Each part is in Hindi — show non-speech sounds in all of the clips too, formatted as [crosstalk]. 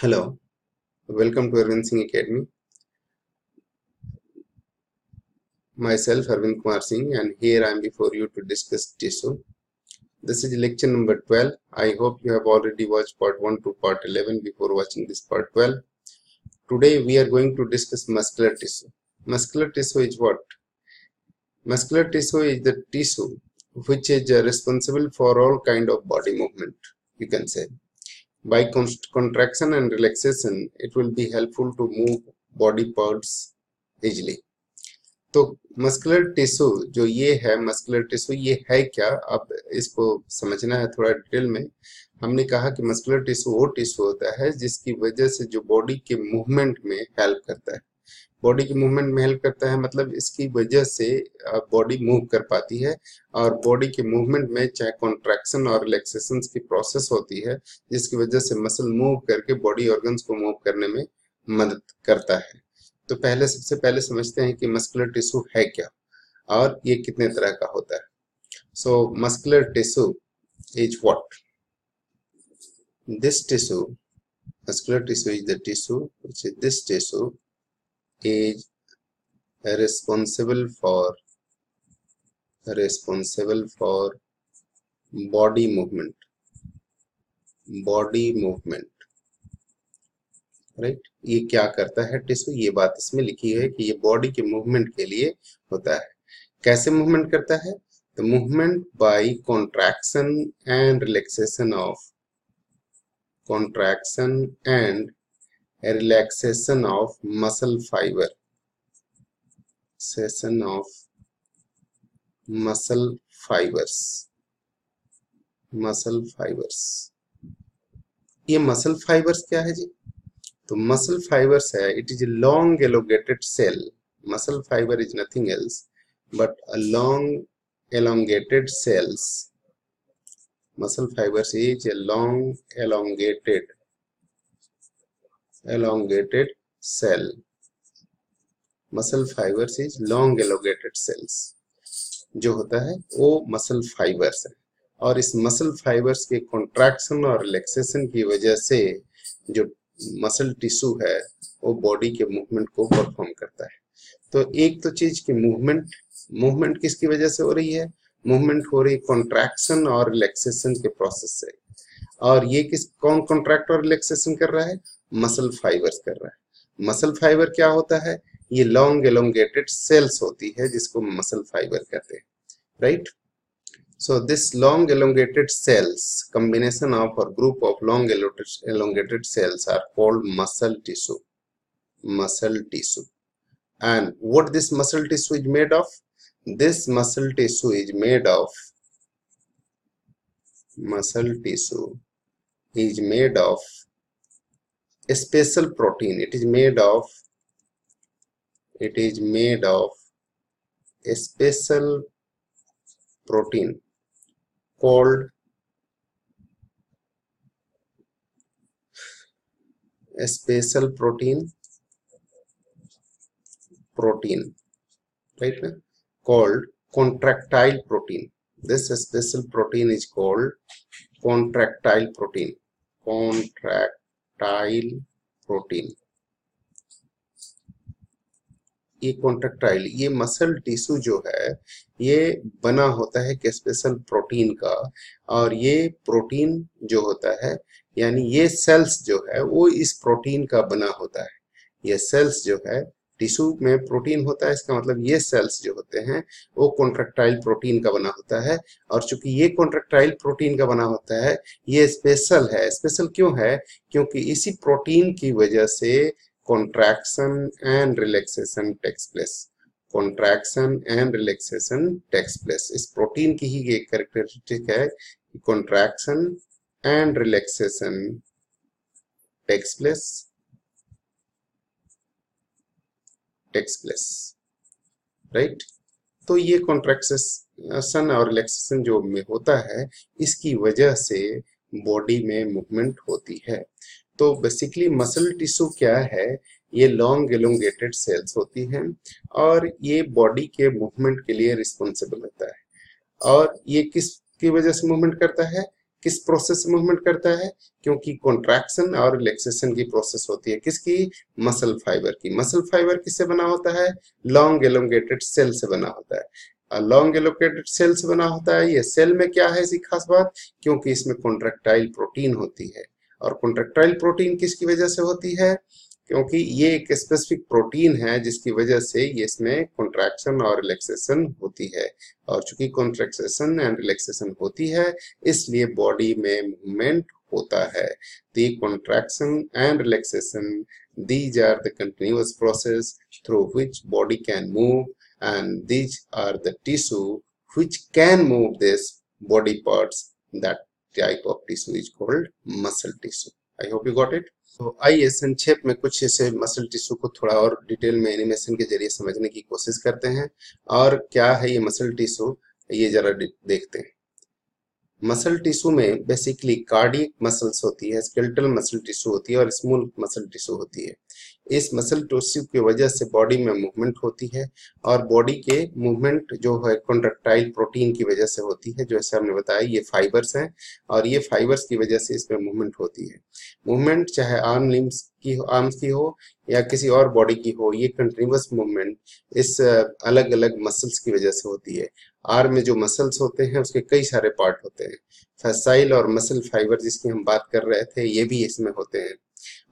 Hello, welcome to Arvind Singh Academy. Myself Arvind Kumar Singh and here I am before you to discuss tissue. This is lecture number 12. I hope you have already watched part 1 to part 11 before watching this part 12. Today we are going to discuss muscular tissue. Muscular tissue is what? Muscular tissue is the tissue which is responsible for all kind of body movement, you can say by contraction and relaxation, it will be helpful to move body parts easily. तो मस्कुलर टिश्यू जो ये है मस्कुलर टिश्यू ये है क्या? आप इसको समझना है थोड़ा डिटेल में। हमने कहा कि मस्कुलर टिश्यू वो टिश्यू होता है जिसकी वजह से जो बॉडी के मूवमेंट में हेल्प करता है। बॉडी की मूवमेंट में हेल्प करता है मतलब इसकी वजह से बॉडी मूव कर पाती है और बॉडी के मूवमेंट में चाहे कॉन्ट्रैक्शन और रिलैक्सेशन की प्रोसेस होती है, जिसकी वजह से मसल मूव करके बॉडी ऑर्गन्स को मूव करने में मदद करता है। तो पहले, सबसे पहले समझते हैं कि मस्कुलर टिश्यू है क्या और ये कितने तरह का होता है। So muscular tissue is tissue, muscular tissue is the tissue which is this tissue is responsible for responsible for body movement. Body movement. Right ये क्या करता है? टिश्यू ये बात इसमें लिखी है कि ये बॉडी के मूवमेंट के लिए होता है। कैसे मूवमेंट करता है? The movement by contraction and relaxation of contraction and relaxation of muscle fiber session of muscle fibers muscle fibers ये मसल फाइबर्स क्या है जी तो मसल फाइबर्स है it is a long elongated cell muscle fibre is nothing else but a long elongated cells muscle fibers is a long elongated elongated cell. Muscle fibres is long elongated cells जो होता है, वो मसल फाइबर्स है। और इस मसल फाइबर्स के कॉन्ट्रैक्शन और रिलैक्सेशन की वजह से जो मसल टिश्यू है, वो बॉडी के मूवमेंट को परफॉर्म करता है। तो एक तो चीज़ की मूवमेंट मूवमेंट किसकी वजह से हो रही है? मूवमेंट हो रही कॉन्ट्रैक्शन और रिलैक्सेशन के प्रोसेस से। और ये किस, कौन कॉन्ट्रैक्ट और रिलैक्सेशन कर रहा है? मसल फाइबर्स कर रहा है मसल फाइबर क्या होता है ये लॉन्ग एलोंगेटेड सेल्स होती है जिसको मसल फाइबर कहते हैं right so this long elongated cells combination of or group of long elongated cells are called muscle tissue muscle tissue and what this muscle tissue is made of this muscle tissue is made of muscle tissue is made of a special protein. It is made of it is made of a special protein called a special protein protein right? Called contractile protein. This special protein is called contractile protein contractile protein. ये कॉन्ट्रेक्टाइल ये मसल टिश्यू जो है, ये बना होता है कि स्पेशल प्रोटीन का, और ये प्रोटीन जो होता है, यानी ये सेल्स जो है, वो इस प्रोटीन का बना होता है। ये सेल्स जो है टिश्यू में प्रोटीन होता है, इसका मतलब ये सेल्स जो होते हैं, वो कॉन्ट्रेक्टाइल प्रोटीन का बना होता है और चूँकि ये कॉन्ट्रेक्टाइल प्रोटीन का बना होता है, ये स्पेशल है। स्पेशल क्यों है? क्योंकि इसी प्रोटीन की वजह से contraction and relaxation takes place contraction and relaxation takes place इस प्रोटीन की ही एक कैरेक्टरिस्टिक है कि contraction and relaxation takes place takes place right तो ये कॉन्ट्रैक्शन और रिलैक्सेशन जो में होता है, इसकी वजह से बॉडी में मूवमेंट होती है। तो बेसिकली मसल टिश्यू क्या है? ये लॉन्ग एलोंगेटेड सेल्स होती हैं और ये बॉडी के मूवमेंट के लिए रिस्पॉन्सिबल होता है। और ये किस की वजह से मूवमेंट करता है? किस प्रोसेस से मूवमेंट करता है? क्योंकि कॉन्ट्रैक्शन और रिलैक्सेशन की प्रोसेस होती है। किसकी? मसल फाइबर की। मसल फाइबर किससे बना होता है? लॉन्ग एलोंगेटेड सेल से बना होता है। लॉन्ग एलोकेटेड सेल से बना होता है, ये सेल में क्या है इसी खास बात? क्योंकि इसमें कॉन्ट्रेक्टाइल प्रोटीन होती है। और कॉन्ट्रेक्टाइल प्रोटीन किसकी वजह से होती है? क्योंकि ये एक स्पेसिफिक प्रोटीन है, जिसकी वजह से ये इसमें कॉन्ट्रैक्शन और रिलैक्सेशन होती है। और चूँकि कॉन्ट्रैक्शन एंड रिलैक्सेशन होती है, इसलिए बॉडी में मूवमेंट होता है। The contraction and relaxation these are the continuous process through which body can move and these are the tissue which can move this body parts, that type of tissue is called muscle tissue. I hope you got it. तो आइए संक्षेप में कुछ ऐसे मसल टिश्यू को थोड़ा और डिटेल में एनिमेशन के ज़रिए समझने की कोशिश करते हैं। और क्या है ये मसल टिश्यू ये जरा देखते हैं। मसल टिश्यू में बेसिकली कार्डियक मसल्स होती है स्केल्टल मसल टिश्यू होती है और स्मूल मसल टिश्यू होती है। इस मसल टिश्यू की वजह से बॉडी में मूवमेंट होती है और बॉडी के मूवमेंट जो है कॉन्ट्रेक्टाइल प्रोटीन की वजह से होती है। जैसे हमने बताया, ये फाइबर्स हैं और ये फाइबर्स की वजह से इसमें मूवमेंट होती है। मूवमेंट चाहे आर्म लिम्स की हो आर्म्स की हो या किसी और बॉडी की हो, ये कंटिन्यूस मूवमेंट इस अलग अलग मसल्स की वजह से होती है। आर्म में जो मसल्स होते हैं, उसके कई सारे पार्ट होते हैं। फसाइल और मसल फाइबर जिसकी हम बात कर रहे थे, ये भी इसमें होते हैं।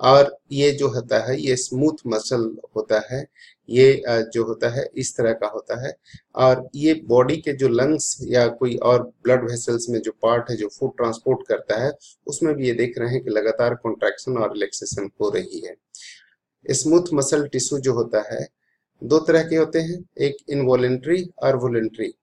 और ये जो होता है, ये स्मूथ मसल होता है, ये जो होता है, इस तरह का होता है। और ये बॉडी के जो लंग्स या कोई और ब्लड वेसल्स में जो पार्ट है, जो फ़ूड ट्रांसपोर्ट करता है, उसमें भी ये देख रहे हैं कि लगातार कॉन्ट्रैक्शन और रिलैक्सेशन हो रही है। स्मूथ मसल टिश्यू जो होता है, दो तरह के होते हैं, एक इनवॉलेंट्री और वॉलेंट्री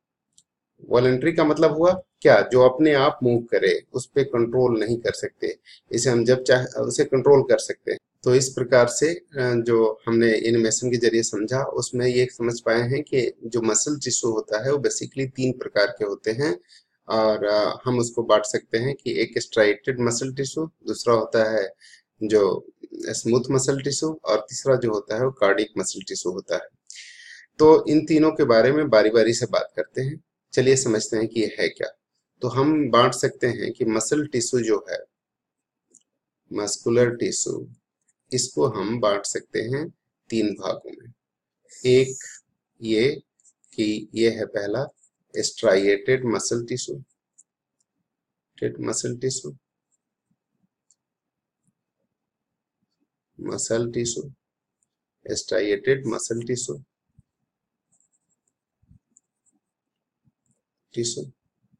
वॉलेंट्री का मतलब हुआ, क्या जो अपने आप मूव करे, उस पर कंट्रोल नहीं कर सकते। इसे हम जब चाहे, उसे कंट्रोल कर सकते हैं। तो इस प्रकार से जो हमने एनिमेशन के ज़रिए समझा, उसमें ये समझ पाए हैं कि जो मसल टिश्यू होता है, वो बेसिकली तीन प्रकार के होते हैं। और हम उसको बांट सकते हैं कि एक स्ट्राइटेड मसल टिश्यू दूसरा होता है जो स्मूथ मसल टिश्यू और तीसरा जो होता है वो कार्डिक मसल टिश्यू होता है। तो इन तीनों के बारे में बारी बारी से बात करते हैं। चलिए समझते हैं कि ये है क्या। तो हम बांट सकते हैं कि मसल टिश्यू जो है मस्कुलर टिश्यू इसको हम बांट सकते हैं तीन भागों में। एक ये कि ये है पहला striated muscle tissue muscle tissue muscle tissue striated muscle tissue tissue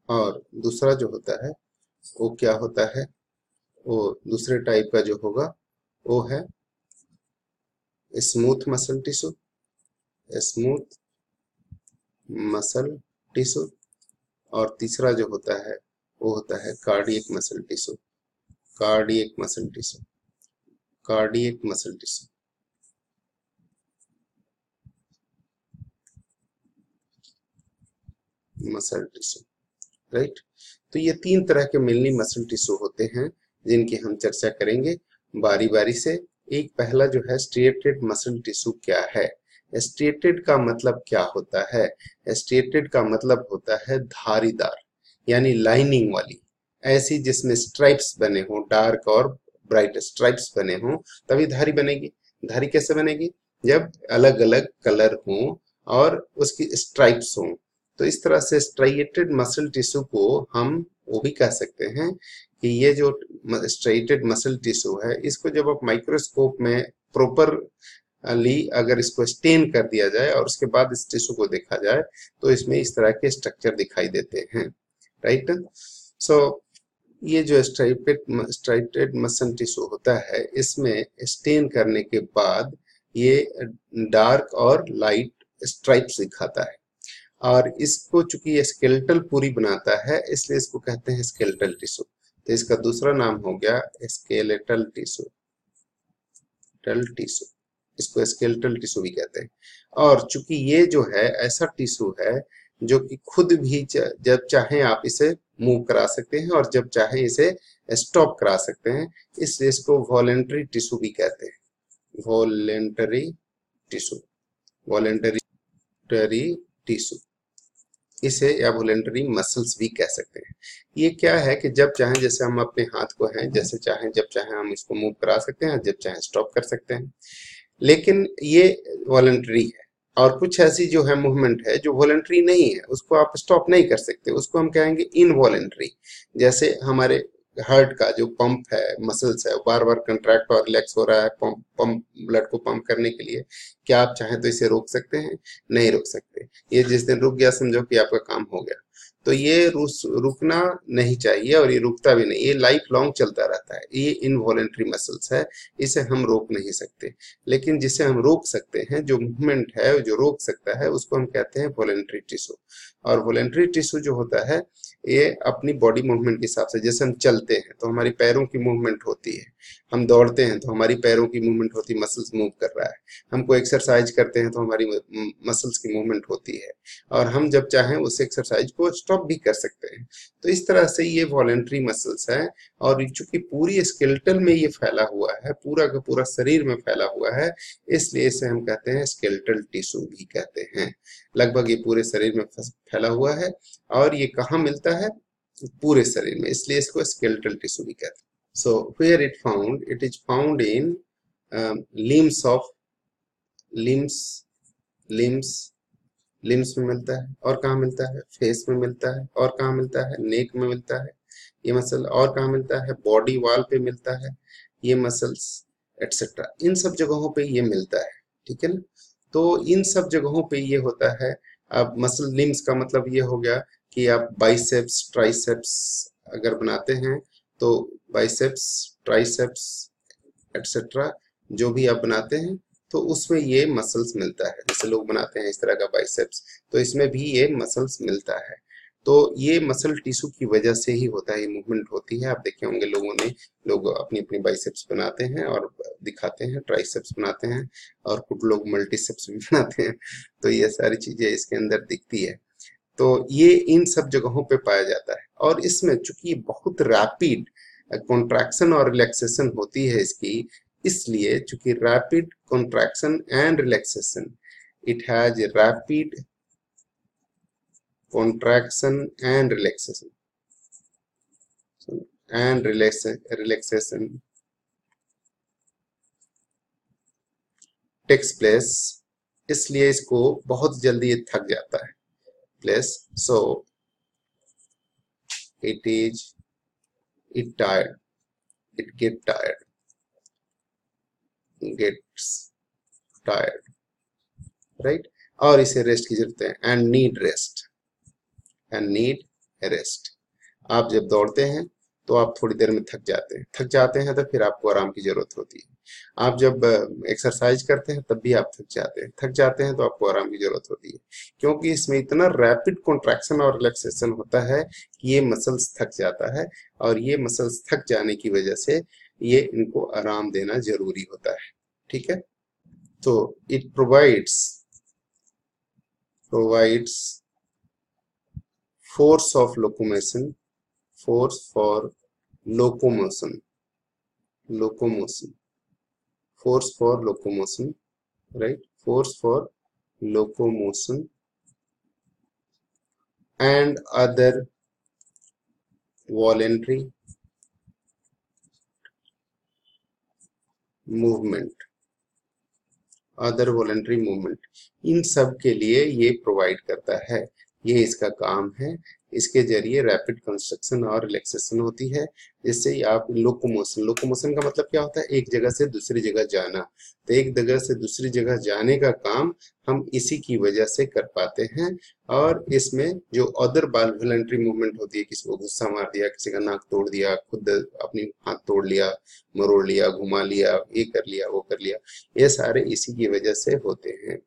और दूसरा जो होता है, वो क्या होता है? वो दूसरे टाइप का जो होगा, वो है smooth muscle tissue smooth muscle tissue और तीसरा जो होता है, वो होता है cardiac muscle tissue cardiac muscle tissue cardiac muscle tissue muscle tissue right तो ये तीन तरह के मिलनी मसल टिश्यू होते हैं, जिनकी हम चर्चा करेंगे बारी बारी से। एक पहला जो है स्ट्रिएटेड मसल टिश्यू क्या है? स्ट्रिएटेड का मतलब क्या होता है? स्ट्रिएटेड का मतलब होता है धारीदार, यानी लाइनिंग वाली। ऐसी जिसमें स्ट्राइप्स बने हों डार्क और ब्राइट स्ट्राइप्स बने हों, तभी धारी बनेगी। धारी कैसे बनेगी? जब अलग अलग कलर हों और उसकी स्ट्राइप्स हों। तो इस तरह से स्ट्राइटेड मसल टिश्यू को हम वो भी कह सकते हैं कि ये जो स्ट्राइटेड मसल टिश्यू है, इसको जब आप माइक्रोस्कोप में प्रॉपर ली अगर इसको स्टेन कर दिया जाए और उसके बाद इस टिश्यू को देखा जाए तो इसमें इस तरह के स्ट्रक्चर दिखाई देते हैं राइट सो ये जो स्ट्राइपेड स्ट्राइटेड मसल टिश्यू होता है, इसमें स्टेन करने के बाद ये डार्क और लाइट स्ट्राइप्स दिखाता है। और इसको चूँकि स्केल्टल पूरी बनाता है, इसलिए इसको कहते हैं स्केल्टल टिश्यू तो इसका दूसरा नाम हो गया स्केलेटल टिश्यू टल टिश्यू इसको स्केलेटल टिश्यू भी कहते हैं। और चूँकि ये जो है, ऐसा टिश्यू है, जो कि खुद भी जब चाहे आप इसे मूव करा सकते हैं और जब चाहे इसे स्टॉप करा सकते हैं, इसलिए इसको वॉलेंट्री टिश्यू भी कहते हैं। वॉलेंटरी टिश्यू वॉलेंटरी टिश्यू इसे या वॉलेंटरी मसल्स भी कह सकते हैं। ये क्या है कि जब चाहें जैसे हम अपने हाथ को हैं, जैसे चाहें, जब चाहें हम इसको मूव करा सकते हैं, जब चाहें स्टॉप कर सकते हैं। लेकिन ये वॉलेंट्री है और कुछ ऐसी जो है मूवमेंट है जो वॉलेंट्री नहीं है, उसको आप स्टॉप नहीं कर सकते। उसको हम कहेंगे इनवॉलेंट्री जैसे हमारे हार्ट का जो पंप है मसल्स है बार बार कंट्रैक्ट और रिलैक्स हो रहा है पंप पंप ब्लड को पंप करने के लिए, क्या आप चाहें तो इसे रोक सकते हैं? नहीं रोक सकते। ये जिस दिन रुक गया, समझो कि आपका काम हो गया। तो ये रुकना नहीं चाहिए और ये रुकता भी नहीं। ये लाइफ लॉन्ग चलता रहता है। ये इनवॉलेंट्री मसल्स है, इसे हम रोक नहीं सकते। लेकिन जिसे हम रोक सकते हैं, जो मूवमेंट है, जो रोक सकता है, उसको हम कहते हैं वॉलेंट्री टिश्यू और वॉलेंट्री टिश्यू जो होता है ये अपनी बॉडी मूवमेंट के हिसाब से, जैसे हम चलते हैं तो हमारी पैरों की मूवमेंट होती है। हम दौड़ते हैं तो हमारी पैरों की मूवमेंट होती है मसल्स मूव कर रहा है। हम कोई एक्सरसाइज करते हैं तो हमारी मसल्स की मूवमेंट होती है। और हम जब चाहें, उस एक्सरसाइज को स्टॉप भी कर सकते हैं। तो इस तरह से ये वॉलेंट्री मसल्स है, और चूँकि पूरी स्केल्टल में ये फैला हुआ है, पूरा का पूरा शरीर में फैला हुआ है, इसलिए इसे हम कहते हैं स्केल्टल टिश्यू भी कहते हैं। लगभग ये पूरे शरीर में फैला हुआ है, और ये कहाँ मिलता है पूरे शरीर में इसलिए इसको स्केल्टल टिश्यू भी कहते हैं। Where it found, it is found in um, limbs of limbs, limbs, limbs में मिलता है और कहाँ मिलता है? फेस में मिलता है और कहाँ मिलता है? नेक में मिलता है। ये मसल और कहाँ मिलता है? बॉडी वाल पे मिलता है। ये मसल्स एटसेट्रा इन सब जगहों पे ये मिलता है ठीक है ना? तो इन सब जगहों पे ये होता है। अब मसल लिम्स का मतलब ये हो गया कि आप बाइसेप्स ट्राइसेप्स अगर बनाते हैं तो बाइसेप्स ट्राइसेप्स एटसेट्रा जो भी आप बनाते हैं तो उसमें ये मसल्स मिलता है। जैसे लोग बनाते हैं इस तरह का बाइसेप्स तो इसमें भी ये मसल्स मिलता है। तो ये मसल टिश्यू की वजह से ही होता है, ये मूवमेंट होती है। आप देखे होंगे लोगों ने, लोग अपनी अपनी बाइसेप्स बनाते हैं और दिखाते हैं ट्राइसेप्स बनाते हैं और कुछ लोग मल्टीसेप्स भी [laughs] बनाते हैं। तो ये सारी चीज़ें इसके अंदर दिखती है। तो ये इन सब जगहों पे पाया जाता है। और इसमें चूँकि बहुत रैपिड कॉन्ट्रैक्शन और रिलैक्सेशन होती है इसकी, इसलिए चूँकि rapid contraction and relaxation it has rapid contraction and relaxation. And relax, relaxation takes place, इसलिए इसको बहुत जल्दी थक जाता है। Place so it is, it tired. It get tired. Gets tired. Right? और इसे रेस्ट की ज़रूरत है. And need rest and need rest आप जब दौड़ते हैं तो आप थोड़ी देर में थक जाते हैं। थक जाते हैं तो फिर आपको आराम की ज़रूरत होती है। आप जब एक्सरसाइज करते हैं तब भी आप थक जाते हैं। थक जाते हैं तो आपको आराम की ज़रूरत होती है। क्योंकि इसमें इतना रैपिड कॉन्ट्रैक्शन और रिलैक्सेशन होता है कि ये मसल्स थक जाता है और ये मसल्स थक जाने की वजह से ये इनको आराम देना ज़रूरी होता है। ठीक है? तो it provides provides force of locomotion force for locomotion locomotion force for locomotion right force for locomotion and other voluntary movement other voluntary movement इन सब के लिए ये प्रोवाइड करता है ये इसका काम है। इसके ज़रिए रैपिड कंस्ट्रक्शन और रिलैक्सेशन होती है, जिससे आप लोकोमोशन लोकोमोशन का मतलब क्या होता है? एक जगह से दूसरी जगह जाना। तो एक जगह से दूसरी जगह जाने का काम हम इसी की वजह से कर पाते हैं और इसमें जो अदर वॉलेंट्री मूवमेंट होती है, किसी को गुस्सा मार दिया, किसी का नाक तोड़ दिया, खुद अपनी हाथ तोड़ लिया, मरोड़ लिया, घुमा लिया, ये कर लिया, वो कर लिया, ये सारे इसी की वजह से होते हैं।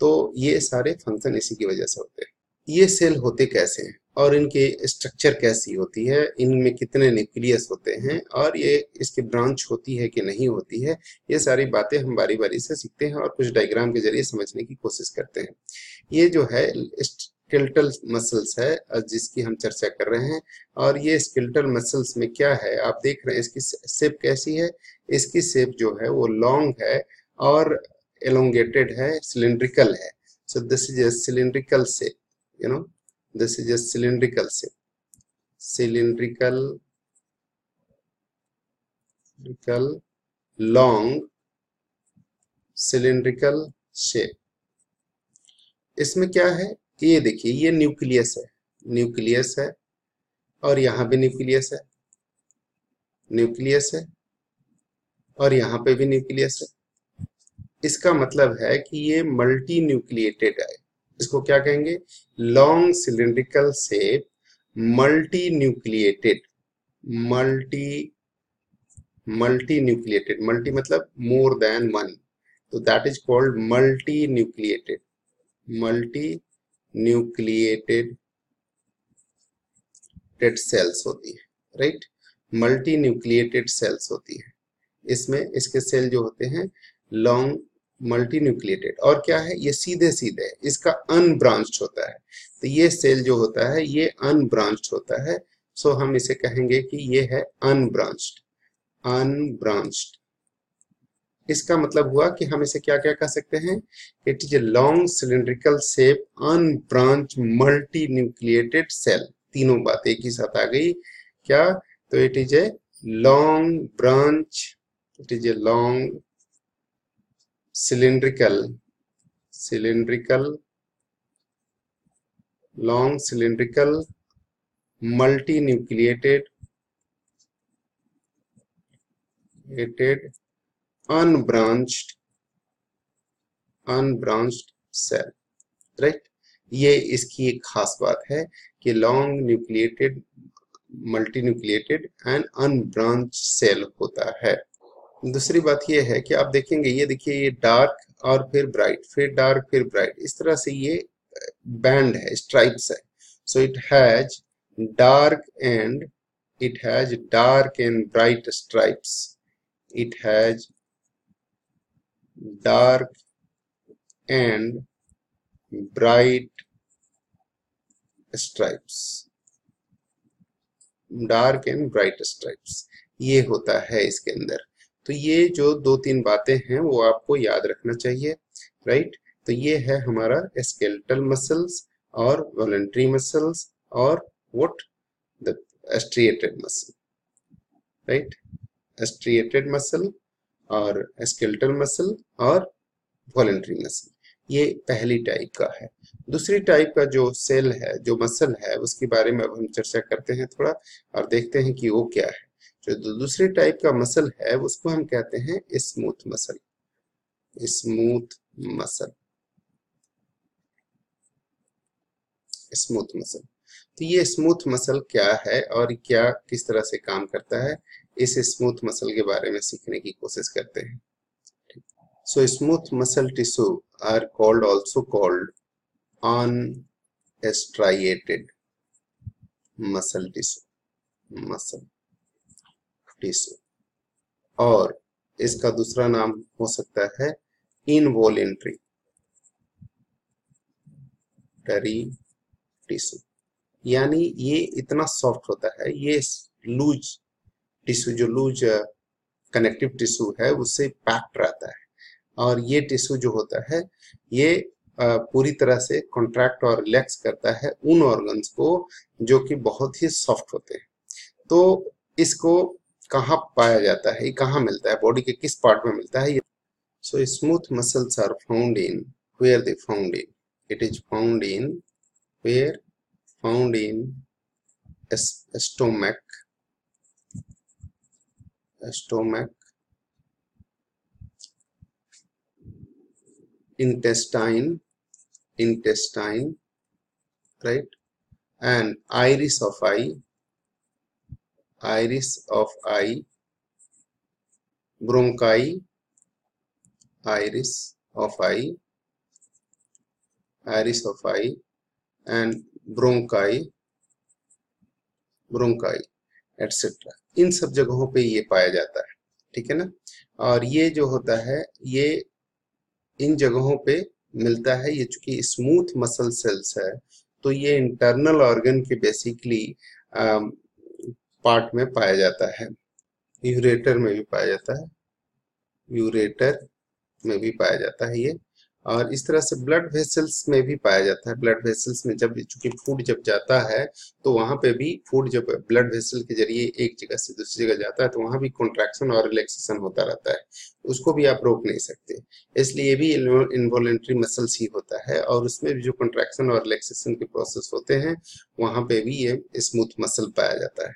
तो ये सारे फ़ंक्शन इसी की वजह से होते हैं। ये सेल होते कैसे हैं? और इनके स्ट्रक्चर कैसी होती है? इनमें कितने न्यूक्लियस होते हैं? और ये इसकी ब्रांच होती है कि नहीं होती है? ये सारी बातें हम बारी बारी से सीखते हैं और कुछ डायग्राम के ज़रिए समझने की कोशिश करते हैं। ये जो है, स्केल्टल मसल्स है जिसकी हम चर्चा कर रहे हैं। और ये स्केल्टल मसल्स में क्या है? आप देख रहे हैं, इसकी सेप कैसी है? इसकी सेप जो है, वो लॉन्ग है और एलोंगेटेड है, सिलेंड्रिकल है। So, this is a cylindrical shape you know, this is a cylindrical shape. Cylindrical cylindrical, long, cylindrical shape. इसमें क्या है? ये देखिए, ये न्यूक्लियस है। न्यूक्लियस है, और यहाँ भी न्यूक्लियस है। न्यूक्लियस है, और यहाँ पे भी न्यूक्लियस है। इसका मतलब है कि ये मल्टी न्यूक्लिएटेड है। इसको क्या कहेंगे? Long cylindrical shape multi nucleated multi multi nucleated multi मतलब मोर देन वन तो that is called multi nucleated multi nucleated cells होती है राइट मल्टी न्यूक्लिएटेड सेल्स होती है। इसमें, इसके सेल जो होते हैं लॉन्ग मल्टी न्यूक्लिएटेड और क्या है? ये सीधे सीधे इसका अनब्रांच्ड होता है। तो ये सेल जो होता है, ये अनब्रांच्ड होता है। सो हम इसे कहेंगे कि ये है अनब्रांच्ड अनब्रांच्ड इसका मतलब हुआ कि हम इसे क्या क्या कह सकते हैं? It is a long cylindrical shape unbranched multi nucleated cell तीनों बात एक ही साथ आ गई। क्या? तो it is a long branch it is a long cylindrical cylindrical long cylindrical multinucleated unbranched unbranched cell right ये इसकी एक खास बात है कि long nucleated multi nucleated and unbranched cell होता है दूसरी बात ये है कि आप देखेंगे, ये देखिए, ये डार्क और फिर ब्राइट फिर डार्क फिर ब्राइट इस तरह से ये बैंड है स्ट्राइप्स है। So it has dark and it has dark and bright stripes it has dark and bright stripes dark and bright stripes ये होता है इसके अंदर। तो ये जो दो तीन बातें हैं, वो आपको याद रखना चाहिए राइट तो ये है हमारा स्केल्टल मसल्स और वॉलेंट्री मसल्स और what the striated muscle right striated muscle और स्केल्टल मसल और वॉलेंट्री मसल ये पहली टाइप का है। दूसरी टाइप का जो सेल है, जो मसल है, उसके बारे में अब हम चर्चा करते हैं थोड़ा और देखते हैं कि वो क्या है। जो दूसरे टाइप का मसल है, उसको हम कहते हैं smooth muscle smooth muscle smooth muscle तो ये स्मूथ मसल क्या है और क्या किस तरह से काम करता है? इस स्मूथ मसल के बारे में सीखने की कोशिश करते हैं। So smooth muscle tissue are called also called on striated muscle tissue muscle tissue और इसका दूसरा नाम हो सकता है इनवॉलेंट्री टरी टिश्यू यानी ये इतना सॉफ्ट होता है, ये लूज टिश्यू जो लूज कनेक्टिव टिश्यू है, उससे पैक्ड रहता है। और ये टिश्यू जो होता है, ये पूरी तरह से कॉन्ट्रैक्ट और रिलैक्स करता है उन ऑर्गन्स को जो कि बहुत ही सॉफ्ट होते हैं। तो इसको कहाँ पाया जाता है कहाँ मिलता है बॉडी के किस पार्ट में मिलता है so smooth muscles are found in where they found in it is found in where found in stomach. Stomach. Intestine. Intestine. Right? And iris of eye. Iris of eye, bronchi, iris of eye, iris of eye and bronchi, bronchi etc. इन सब जगहों पे ये पाया जाता है ठीक है ना और ये जो होता है ये इन जगहों पे मिलता है ये चूँकि स्मूथ मसल सेल्स है तो ये इंटरनल ऑर्गन के बेसिकली पार्ट में पाया जाता है। यूरेटर में भी पाया जाता है। यूरेटर में भी पाया जाता है ये। और इस तरह से ब्लड वेसल्स में भी पाया जाता है। ब्लड वेसल्स में जब चूँकि फ़ूड जब जाता है तो वहाँ पे भी फ़ूड जब ब्लड वेसल के ज़रिए एक जगह से दूसरी जगह जाता है तो वहाँ भी कॉन्ट्रैक्शन और रिलैक्सेशन होता रहता है। उसको भी आप रोक नहीं सकते। इसलिए भी इन्वॉलेंट्री मसल्स ही होता है और उसमें भी जो कॉन्ट्रैक्शन और रिलैक्सेशन के प्रोसेस होते हैं, वहाँ पे भी ये स्मूथ मसल पाया जाता है।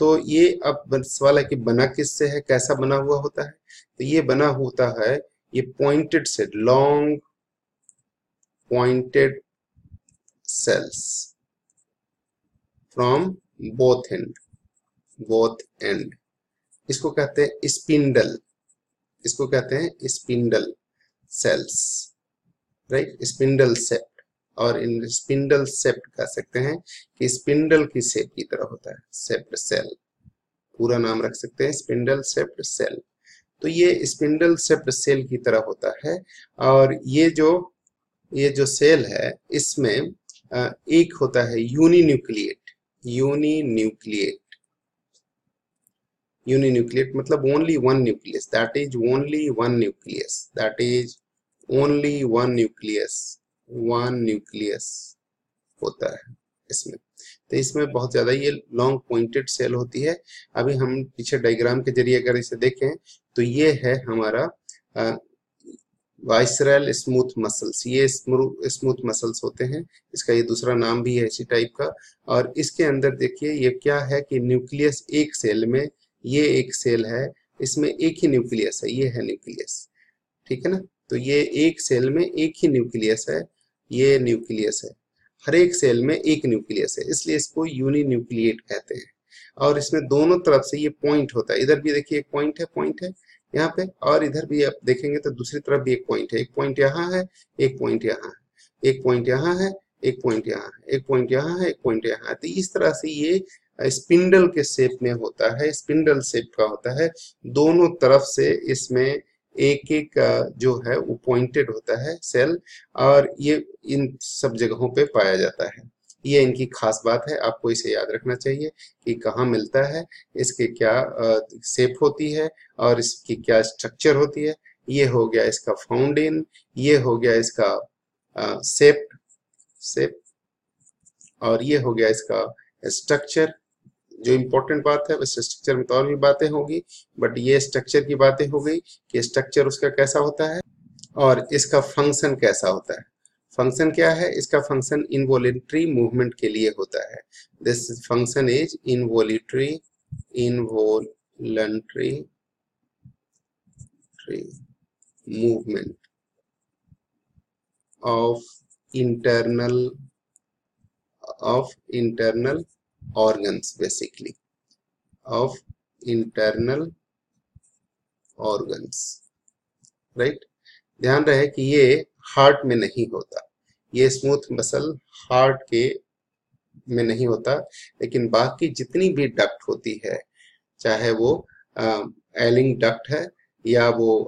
तो ये अब सवाल है कि बना किससे है, कैसा बना हुआ होता है? तो ये बना होता है, ये पॉइंटेड से long pointed cells from both end both end इसको कहते हैं स्पिंडल इसको कहते हैं spindle cells right spindle shaped और इन स्पिंडल सेप्ट कह सकते हैं कि स्पिंडल की सेप की तरह होता है। सेप्ट सेल पूरा नाम रख सकते हैं स्पिंडल सेप्ट सेल तो ये स्पिंडल सेप्ट सेल की तरह होता है और ये जो ये जो सेल है, इसमें एक होता है uninucleate uni nucleate uni nucleate मतलब only one nucleus that is only one nucleus that is only one nucleus one nucleus होता है इसमें। तो इसमें बहुत ज़्यादा ये लॉन्ग पॉइंटेड सेल होती है। अभी हम पीछे डायग्राम के ज़रिए अगर इसे देखें तो ये है हमारा वाइसरल स्मूथ मसल्स ये स्मूथ मसल्स होते हैं। इसका ये दूसरा नाम भी है इसी टाइप का। और इसके अंदर देखिए, ये क्या है कि न्यूक्लियस एक सेल में, ये एक सेल है। इसमें एक ही न्यूक्लियस है, ये है न्यूक्लियस ठीक है ना? तो ये एक सेल में एक ही न्यूक्लियस है। ये न्यूक्लियस है। हर एक सेल में एक न्यूक्लियस है, इसलिए इसको यूनि न्यूक्लिएट कहते हैं। और इसमें दोनों तरफ़ से ये पॉइंट होता है। इधर भी देखिए एक पॉइंट है पॉइंट है यहाँ पे, और इधर भी आप देखेंगे तो दूसरी तरफ़ भी एक पॉइंट है। एक पॉइंट यहाँ है, एक पॉइंट यहाँ। है एक पॉइंट यहाँ है, एक पॉइंट यहाँ। है एक पॉइंट यहाँ है, एक पॉइंट यहाँ। तो इस तरह से ये स्पिंडल के शेप में होता है, स्पिंडल शेप का होता है। दोनों तरफ़ से इसमें एक एक जो है वो पॉइंटेड होता है सेल और ये इन सब जगहों पे पाया जाता है। ये इनकी खास बात है, आपको इसे याद रखना चाहिए कि कहाँ मिलता है, इसके क्या सेप होती है और इसकी क्या स्ट्रक्चर होती है। ये हो गया इसका फाउंडेन ये हो गया इसका सेप सेप और ये हो गया इसका स्ट्रक्चर जो इम्पोर्टेंट बात है, वैसे स्ट्रक्चर में तो और भी बातें होगी बट ये स्ट्रक्चर की बातें हो गई कि स्ट्रक्चर उसका कैसा होता है और इसका फ़ंक्शन कैसा होता है। फ़ंक्शन क्या है? इसका फ़ंक्शन इनवॉलेंट्री मूवमेंट के लिए होता है। This function is involuntary involuntary movement of internal of internal organs basically of internal organs right ध्यान रहे कि ये हार्ट में नहीं होता। ये स्मूथ मसल हार्ट के में नहीं होता, लेकिन बाकी जितनी भी डक्ट होती है, चाहे वो एलिंग डक्ट है, या वो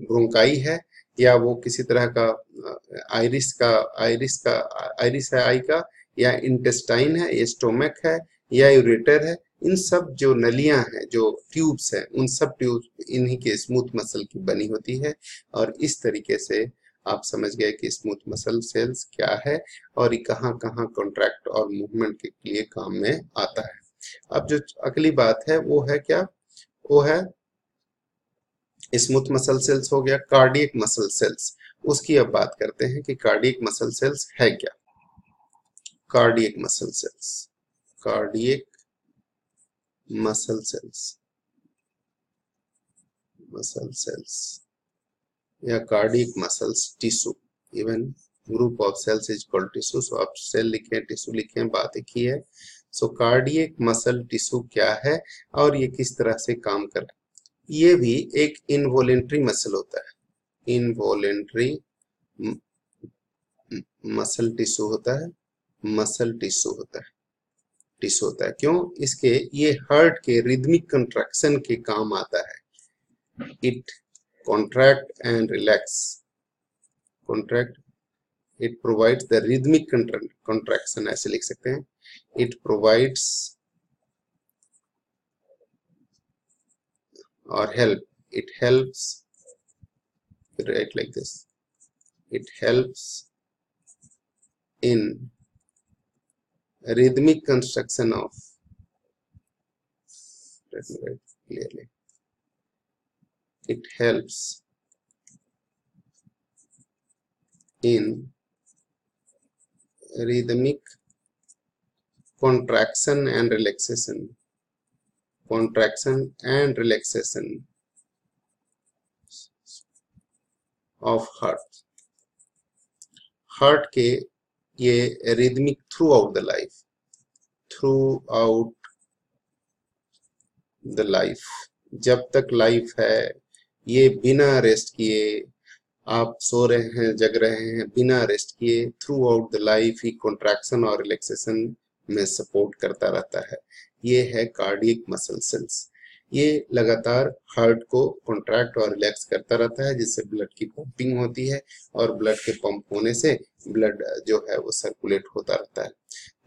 ब्रोंकाई है, या वो किसी तरह का आयरिस का आयरिस का आयरिस है, आई का या इंटेस्टाइन है, या स्टोमक है, या यूरेटर है, इन सब जो नलियाँ हैं, जो ट्यूब्स हैं, उन सब ट्यूब इन्हीं के स्मूथ मसल की बनी होती है। और इस तरीके से आप समझ गए कि स्मूथ मसल सेल्स क्या है और ये कहाँ कहाँ कॉन्ट्रैक्ट और मूवमेंट के लिए काम में आता है। अब जो अगली बात है, वो है क्या? वो है स्मूथ मसल सेल्स हो गया कार्डियक मसल सेल्स उसकी अब बात करते हैं कि कार्डियक मसल सेल्स है क्या। Cardiac muscle cells cardiac muscle cells muscle cells या cardiac muscles tissue even group of cells is called tissue so आप सेल लिखे टिश्यू लिखे, बात एक ही। है सो कार्डियक मसल टिश्यू क्या है? और ये किस तरह से काम कर ये भी एक इनवॉलेंट्री मसल होता है। इनवॉलेंट्री मसल टिश्यू होता है। मसल टिश्यू होता है। टिश्यू होता है। क्यों? इसके, ये हार्ट के रिदमिक कंट्रैक्शन के काम आता है। It contract and relax contract it provide the rhythmic contraction ऐसे लिख सकते हैं। इट प्रोवाइड्स और help it help right like this it helps in rhythmic construction of let me write clearly. It helps in rhythmic contraction and relaxation. Contraction and relaxation of heart. Heart के ये rhythmic throughout the life throughout the life जब तक लाइफ है, ये बिना रेस्ट किए, आप सो रहे हैं, जग रहे हैं, बिना रेस्ट किए थ्रू आउट द लाइफ ही कॉन्ट्रैक्शन और रिलैक्सेशन में सपोर्ट करता रहता है। ये है कार्डियक मसल सेल्स ये लगातार हार्ट को कॉन्ट्रैक्ट और रिलैक्स करता रहता है, जिससे ब्लड की पंपिंग होती है और ब्लड के पंप होने से ब्लड जो है वो सर्कुलेट होता रहता है।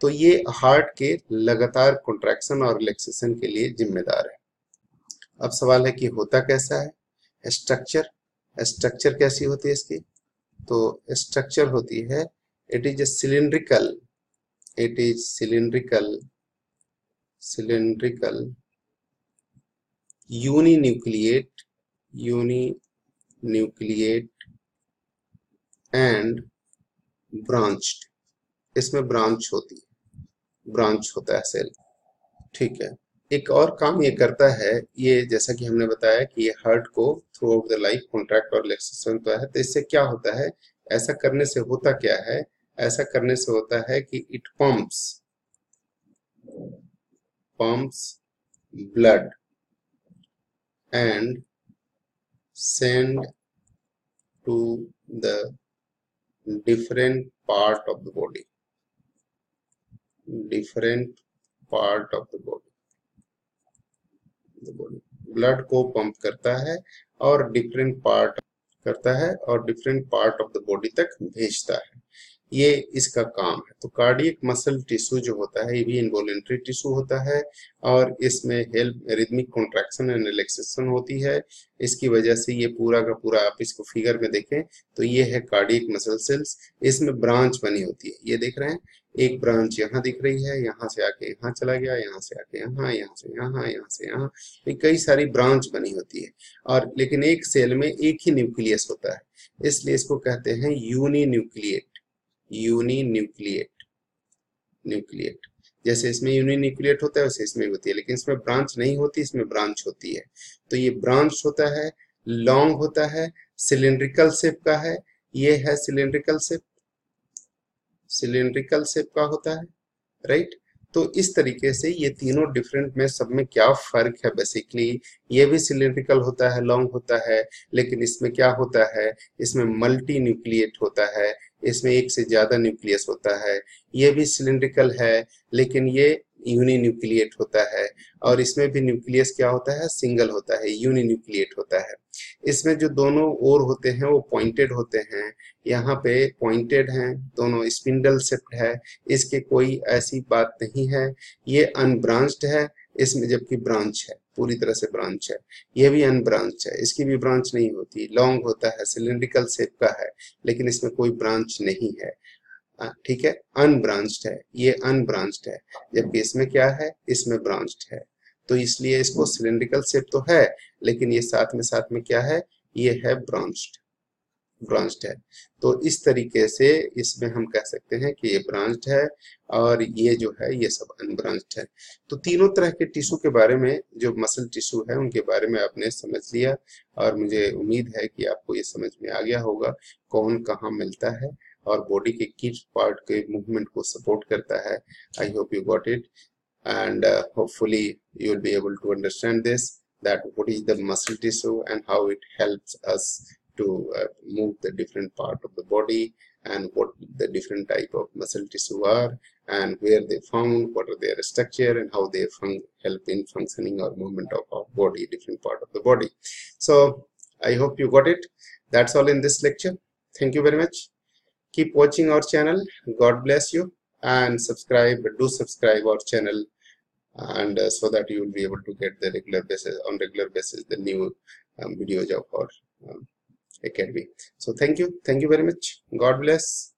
तो ये हार्ट के लगातार कॉन्ट्रैक्शन और रिलैक्सेशन के लिए जिम्मेदार है। अब सवाल है कि होता कैसा है? स्ट्रक्चर स्ट्रक्चर कैसी होती है इसकी? तो स्ट्रक्चर होती है it is a cylindrical it is cylindrical cylindrical uninucleate uninucleate and branched. इसमें ब्रांच होती है। ब्रांच होता है सेल। ठीक है। एक और काम ये करता है, ये जैसा कि हमने बताया कि ये हार्ट को throughout the life contract और होता है तो इससे क्या होता है? ऐसा करने से होता क्या है? ऐसा करने से होता है कि it pumps pumps blood and send to the different part of the body different part of the body the body blood को pump करता है और different part करता है और different part of the body तक भेजता है ये इसका काम है। तो कार्डियक मसल टिश्यू जो होता है, ये भी इनवॉलेंट्री टिश्यू होता है और इसमें help rhythmic contraction and relaxation होती है। इसकी वजह से ये पूरा का पूरा आप इसको फिगर में देखें तो ये है कार्डियक मसल सेल्स इसमें ब्रांच बनी होती है। ये देख रहे हैं? एक ब्रांच यहाँ दिख रही है, यहाँ से आके यहाँ चला गया, यहाँ से आके यहाँ यहाँ से यहाँ यहाँ से यहाँ। कई सारी ब्रांच बनी होती है और लेकिन एक सेल में एक ही न्यूक्लियस होता है। इसलिए इसको कहते हैं यूनी न्यूक्लिएट यूनी न्यूक्लिएट। जैसे इसमें यूनी न्यूक्लिएट होता है, वैसे इसमें होती है, लेकिन इसमें ब्रांच नहीं होती, इसमें ब्रांच होती है। तो ये ब्रांच होता है, लॉन्ग होता है, सिलेंड्रिकल शेप का है, ये है सिलेंड्रिकल शेप सिलेंड्रिकल शेप का होता है, राइट? तो इस तरीके से ये तीनों डिफरेंट में सब में क्या फ़र्क है बेसिकली ये भी सिलेंड्रिकल होता है, लॉन्ग होता है, लेकिन इसमें क्या होता है, इसमें मल्टी न्यूक्लिएट होता है इसमें एक से ज़्यादा न्यूक्लियस होता है। ये भी सिलिंड्रिकल है, लेकिन ये यूनि न्यूक्लिएट होता है। और इसमें भी न्यूक्लियस क्या होता है? सिंगल होता है यूनि न्यूक्लिएट होता है। इसमें जो दोनों ओर होते हैं, वो पॉइंटेड होते हैं। यहाँ पे पॉइंटेड हैं, दोनों स्पिंडल सेप्ट है। इसके कोई ऐसी बात नहीं है। ये अनब्रांच्ड है, इसमें जबकि ब्रांच है। पूरी तरह से ब्रांच है। यह भी अनब्रांच है। इसकी भी ब्रांच नहीं होती। लॉन्ग होता है सिलेंड्रिकल शेप का है, लेकिन इसमें कोई ब्रांच नहीं है। ठीक है? अनब्रांच्ड है। ये अनब्रांच्ड है। जबकि इसमें क्या है? इसमें ब्रांच्ड है। तो इसलिए इसको सिलेंड्रिकल शेप तो है, लेकिन ये साथ में साथ में क्या है? ये है ब्रांच्ड ब्रांच्ड है। तो इस तरीके से इसमें हम कह सकते हैं कि ये ब्रांच्ड है और ये जो है ये सब अनब्रांच्ड है। तो तीनों तरह के टिश्यू के बारे में जो मसल टिश्यू है उनके बारे में आपने समझ लिया और मुझे उम्मीद है कि आपको ये समझ में आ गया होगा कौन कहाँ मिलता है और बॉडी के किस पार्ट के मूवमेंट को सपोर्ट करता है। I hope you got it and uh, hopefully you will be able to understand this that what is the muscle tissue and how it helps us to uh, move the different part of the body and what the different type of muscle tissue are and where they found, what are their structure and how they help in functioning or movement of our body, different part of the body. So I hope you got it. That's all in this lecture. Thank you very much. Keep watching our channel. God bless you and subscribe, do subscribe our channel and uh, so that you will be able to get the regular basis on regular basis the new um, videos of our um, academy so thank you. Thank you very much. God bless